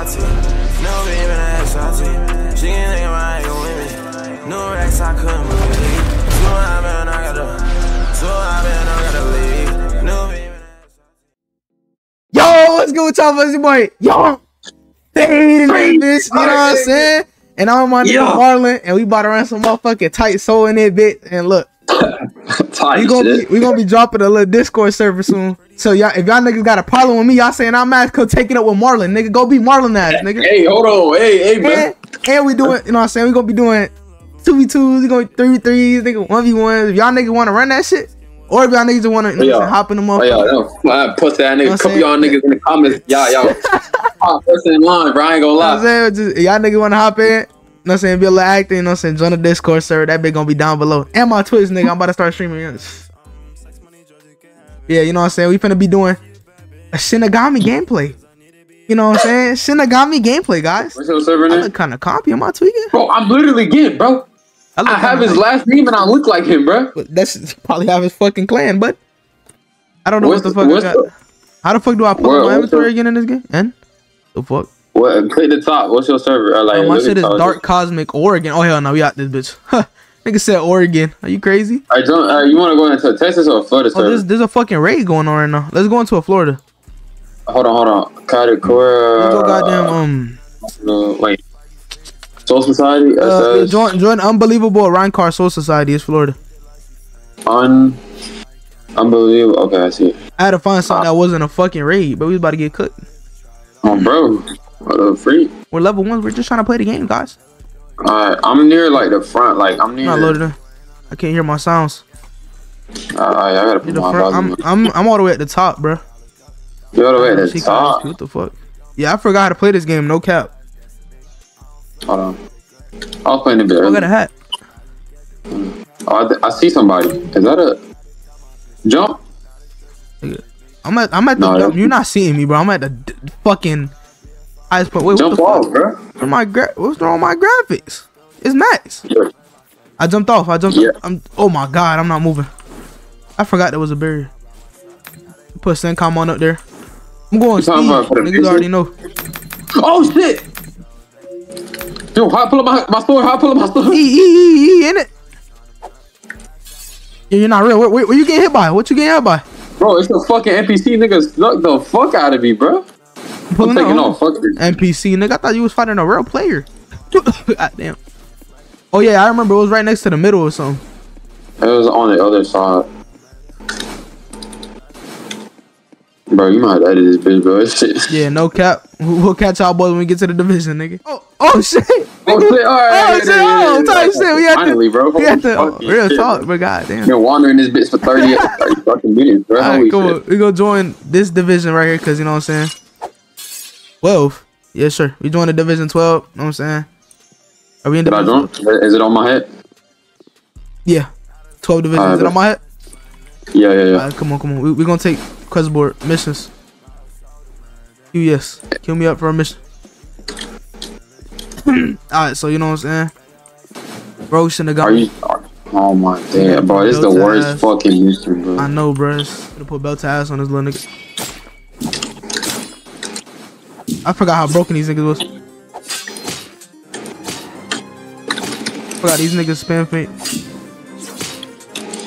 SRT. No beam in the SRT. She can think about it with me. New racks, I couldn't believe. Two I been, I gotta. Two I been, I gotta leave. New beam in the Yo, what's good with y'all? It's your boy, yo, fading this bitch. You know what I'm saying? And I'm my nigga Yeah. Marlon, and we about to run some motherfucking Type Soul in it, bitch. And look, Tight we gonna be we gonna be dropping a little Discord server soon. So y'all, if y'all niggas got a problem with me, y'all saying I'm mad, cause take it up with Marlon, nigga. Go be Marlon ass, nigga. Hey, hold on. Hey, hey, man. And, and we doing, you know what I'm saying? We gonna be doing two v twos, we gonna three v threes, nigga, one v ones. If y'all niggas wanna run that shit, or if y'all niggas wanna you know, I'm oh, hop in the Oh, yeah. Pussy that You know couple y'all niggas in the comments. Y'all, y'all. First in line, bro. I ain't gonna You know I'm lie. saying? Just, y'all niggas wanna hop in? You know what I'm saying? Be a little acting, you know what I'm saying? Join the Discord server. That bit gonna be down below. And my Twitch, nigga. I'm about to start streaming. Yeah, you know what I'm saying? We finna be doing a Shinigami gameplay. You know what I'm saying? Shinigami gameplay, guys. What's your server name? I look kind of copy. Am I tweaking? Bro, I'm literally getting, bro. I, I have his like- last name and I look like him, bro. but That's probably have his fucking clan, but I don't know What's what the the- fuck got. the- How the fuck do I pull Where- my the- inventory again in this game? And the fuck? What? Click the top. What's your server? Or like, Oh, my shit is Dark Cosmic Oregon. Oh hell no, we out this bitch. Nigga said Oregon. Are you crazy? All right, John, all right, you want to go into Texas or Florida Oh, there's there's a fucking raid going on right now. Let's go into a Florida. Hold on, hold on. Karakura. Let's go goddamn um Uh, wait. Soul Society. uh join join Unbelievable Ryan Car Soul Society. It's Florida. Un. Unbelievable. Okay, I see. I had to find something that wasn't a fucking raid, but we was about to get cooked. Oh, bro. What a freak. We're level ones. We're just trying to play the game, guys. Alright, I'm near like the front. Like I'm near. I'm not loaded in. I can't hear my sounds. Alright, I gotta put the my front. I'm. I'm I'm all the way at the top, bro. You all the way at the top. What the fuck? Yeah, I forgot how to play this game. No cap. Hold on. I was playing a bit. Oh, I got a hat. Oh, I, I see somebody. Is that a jump? I'm at I'm at the No, that- You're not seeing me, bro. I'm at the d- fucking just put Wait, what Jump the fuck? off, bro. My gra- what's wrong with my graphics? It's max. Yeah. I jumped off. I jumped. Yeah. I'm. Oh my god, I'm not moving. I forgot there was a barrier. Put Sencom on up there. I'm going You speed. talking about for the Niggas already know. Oh shit! Yo, how I pull up my, my store? How I pull up my store? E E E E in it. Yeah, you're not real. Where, where, where you getting hit by? What you getting hit by? Bro, it's the fucking NPC nigga stuck the fuck out of me, bro. I'm Pulling taking off. Fuck this. NPC nigga. I thought you was fighting a real player. god damn. Oh yeah, I remember it was right next to the middle or something. It was on the other side. Bro, you might have to edit this bitch, bro. Shit. Yeah, no cap. We'll catch y'all boys when we get to the division, nigga. Oh, oh shit. Oh, shit. All right. Oh, shit. Oh, type shit. We had to- Finally, bro. We had to oh, real shit, talk, but god damn. Been wandering this bitch for 30, 30 fucking minutes, bro. All Holy right, shit. on. We gonna join this division right here because you know what I'm saying. Twelve. Yes, sir. We join the division twelve. You Know what I'm saying. Are we in Did I division? jump? Is it on my head? Yeah. Twelve divisions. Alright, Is it on my head? Yeah, yeah, yeah. Alright, come on, come on. We we gonna take quest board missions. You yes. Kill me up for a mission. Alright, so you know what I'm saying. Bro, shouldn't have got Are you? Oh my damn, bro. This is the worst ass. fucking mission, bro. I know, bruh. Gonna put belt to ass on this little nigga. I forgot how broken these niggas was. Forgot these niggas spam feint.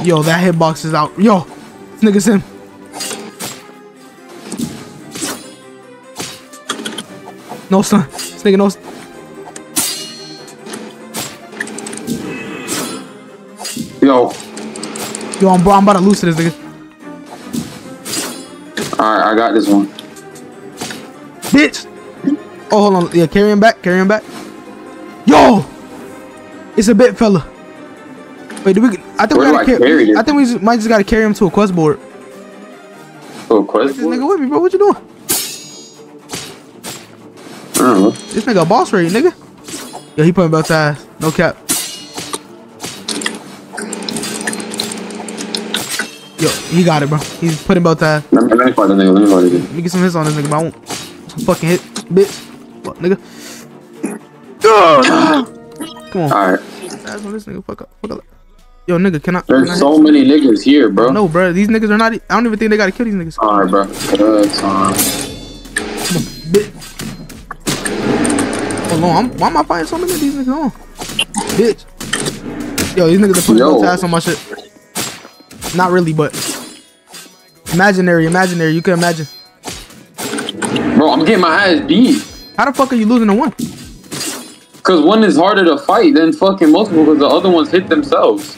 Yo, that hitbox is out. Yo, this nigga's him. No stun. This nigga no. Yo, Yo, I'm, bro, I'm about to lose to this nigga. all right, I got this one. Bitch. Oh, hold on. Yeah, carry him back. Carry him back. Yo, it's a bit fella. Wait, do we? I think Where we gotta I carry this? I think we might just gotta carry him to a quest board. Oh, quest This board? nigga with me, bro. What you doing? I don't know. This nigga a boss rate, nigga. Yo, he putting to ass. No cap. Yo, he got it, bro. He's putting to ass. Let me, let me fight the nigga. Let me the nigga. Let me get some hits on this nigga, but I won't. Fucking hit, bitch. Fuck, nigga. Come on. All right. This nigga. Fuck up. Fuck up. Yo, nigga, can I? Can I There's so many niggas here, bro. No, bro. These niggas are not. I don't even think they gotta kill these niggas. All right, bro. Good time. Bitch. Hold on, I'm, why am I fighting so many of these niggas? On. Bitch. Yo, these niggas are putting Yo. ass on my shit. Not really, but imaginary, imaginary. You can imagine. Bro, I'm getting my ass beat. How the fuck are you losing to one? Cause one is harder to fight than fucking multiple because the other ones hit themselves.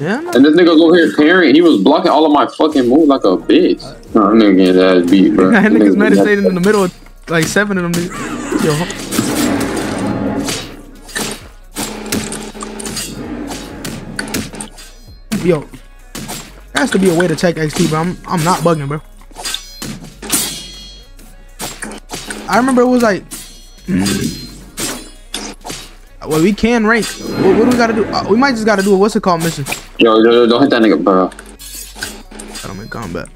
Yeah. And this nigga over here parrying. He was blocking all of my fucking moves like a bitch. No, I'm nigga getting his ass beat, bro. That niggas meditating in the middle of like seven of them niggas. Yo. Yo. There has to be a way to check XP, bro. I'm I'm not bugging, bro. I remember it was like Well, we can rank. What, what do we gotta do? Uh, we might just gotta do a what's it called mission. Yo, yo, yo, don't hit that nigga, bro. I'm in combat.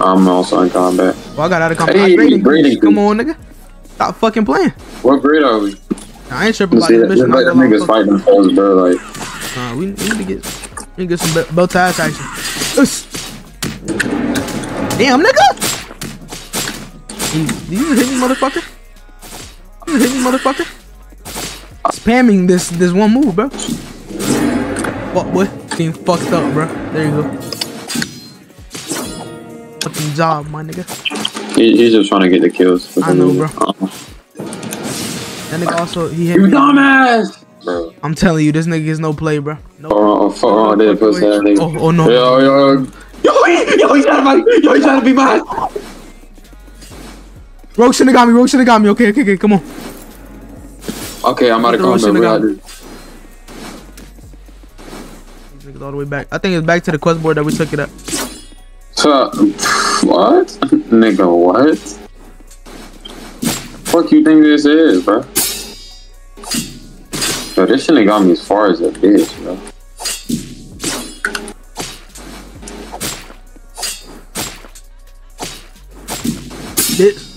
I'm also in combat. Well, I got out of combat. Hey, graded grading Come on, nigga. Stop fucking playing. What grade are we? I ain't tripping about this mission. Like, I the ain't gonna niggas fighting themselves, bro. Like, Nah, we, we need to get we need to get some belt ass action. Damn, nigga. You, you hit me, motherfucker. You just hit me, motherfucker. Spamming this this one move, bro. What boy? Getting fucked up, bro. There you go. Fucking job, my nigga. he's just trying to get the kills. I know, bro. Uh, That nigga also he hit You me. dumbass! Bro. I'm telling you, this nigga is no play, bro. No. Oh, oh, fuck, oh, they pussy that nigga. Oh, oh no. Yo, yo, yo, he, yo, he trying to fight. Yo, he trying to be mine. Rogue should have got me. Rogue should have got me. Okay, okay, okay. Come on. Okay, I'm out of The Russian combat. We got this. All the way back. I think it's back to the quest board that we took it up. So, what? Nigga, what? Fuck you think this is, bro? Yo, this shit got me as far as a bitch, bro. Bitch.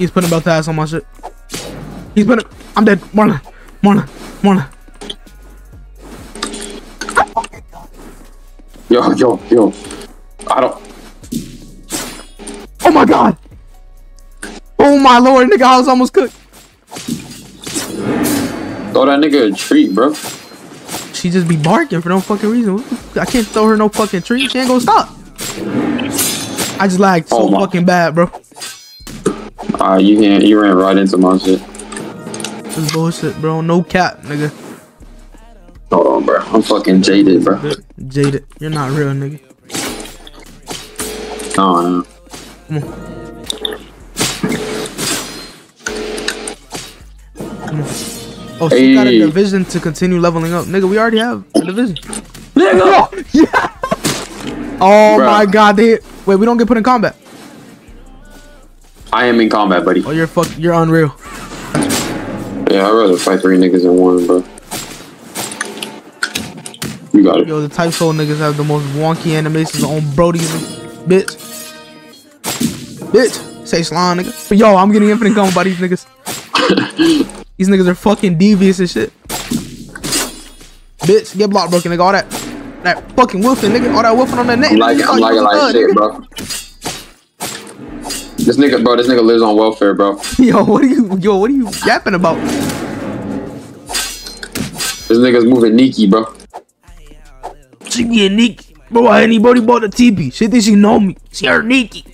He's putting both ass on my shit. He's putting. I'm dead. Marlon. Marlon. Marlon. yo, yo, yo. I don't. Oh my god. Oh my lord, nigga, I was almost cooked. Throw that nigga a treat, bro. She just be barking for no fucking reason. I can't throw her no fucking treat. She ain't gonna stop. I just lagged so Oh my- fucking bad, bro. Ah, you can't. You ran right into my shit. This is bullshit, bro. No cap, nigga. Hold on, bro. I'm fucking jaded, bro. Jaded. You're not real, nigga. Oh, no. Come on. Come on. Oh, she got a Hey. division to continue leveling up. Nigga, we already have a division. Nigga! yeah. Oh Bruh. my god, they wait, we don't get put in combat. I am in combat, buddy. Oh, you're fuck, you're unreal. Yeah, I'd rather fight three niggas in one, bro. You got it. Yo, the Type Soul niggas have the most wonky animations on Brody's bitch. Bitch, say slime, nigga. But yo, I'm getting infinite combo by these niggas. these niggas are fucking devious and shit. Bitch, get block broken, nigga. All that, that fucking wolfing, nigga. All that wolfing on that neck. I'm like, I'm you like, like thug, shit, nigga. bro. This nigga, bro, this nigga lives on welfare, bro. Yo, what are you, yo, what are you yapping about? This nigga's moving Nikki, bro. She get Nikki. Bro, why anybody bought the TP? She think she know me. She heard Nikki.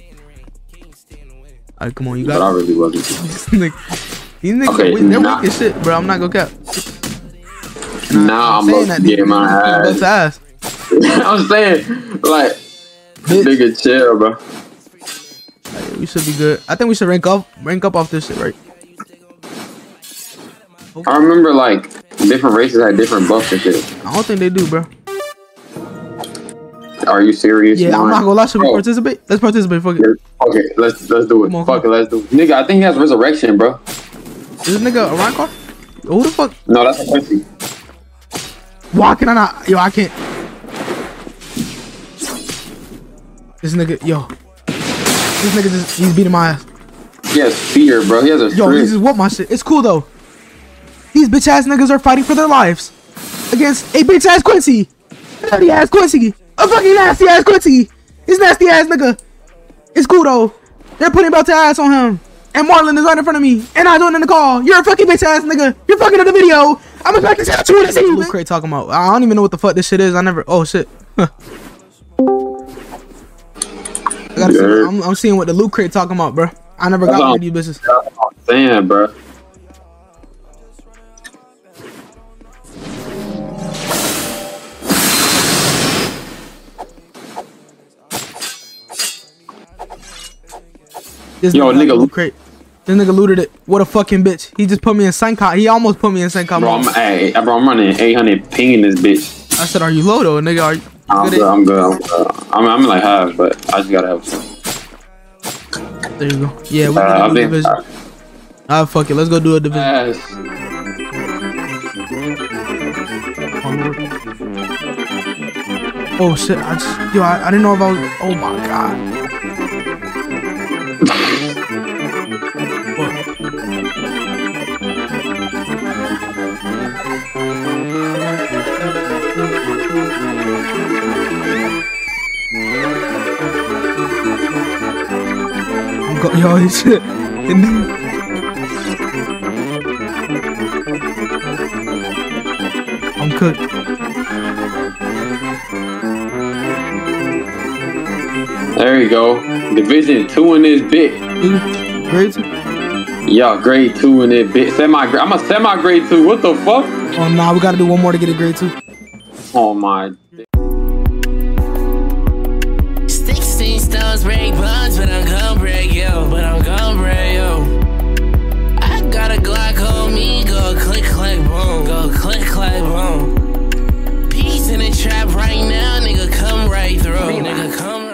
Alright, come on, you But got I really wasn't. This nigga- These niggas, Okay, they're nah. weak as shit, bro. I'm not gonna cap. Nah, I'm these get my ass. ass. I'm saying, like, nigga, chill, bro. We should be good. I think we should rank up, rank up off this shit, right? I remember, like, different races had different buffs and shit. I don't think they do, bro. Are you serious? Yeah, I'm not gonna lie. Should we Bro, participate? Let's participate. Fuck it. Okay, let's let's do it. On, Fuck it, let's do it. Nigga, I think he has resurrection, bro. Is this nigga a Arrancar? Who the fuck? No, that's a Quincy. Why can I not? Yo, I can't. This nigga, yo. This nigga just, he's beating my ass. He has fear, bro. He has a Yo, he strip. just whooped my shit. It's cool though. These bitch ass niggas are fighting for their lives against a bitch ass Quincy, a dirty ass Quincy, a fucking nasty ass Quincy. This nasty ass nigga. It's cool though. They're putting about to ass on him. And Marlon is right in front of me. And I joined in the call. You're a fucking bitch ass nigga. You're fucking in the video. I'm gonna back this out to see Loot crate talking about. I don't even know what the fuck this shit is. I never. Oh shit. Gotta see. I'm, I'm seeing what the loot crate talking about, bro. I never got one of these bitches. What bro. This Yo, nigga, nigga, loot crate. This nigga looted it. What a fucking bitch. He just put me in Sencom. He almost put me in Sencom. Bro, I'm, hey, bro, I'm running 800 ping in this bitch. I said, "Are you low though, nigga? Are you I'm good I'm good, I'm good. I'm, I'm like half, but I just gotta have some. There you go. Yeah, we Uh, can do a think, division. Ah, fuck it. Let's go do a division. Yes. Oh shit! I just yo, I, I didn't know if I was. Oh my god. I'm go- yo, this shit. I'm cooked. There you go. Division two in this bit. Grade two. Yeah, grade two in this bit. Semi. I'm a semi grade two. What the fuck? Oh nah, we gotta do one more to get a grade two. Oh my. seen stones break bones, but I'm gon' break yo, but I'm gon' break yo. I got a Glock on me, go click, click, boom, go click, click, boom. Peace in the trap right now, nigga, come right through, nigga, come